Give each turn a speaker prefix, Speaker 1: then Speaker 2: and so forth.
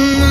Speaker 1: Mm-hmm.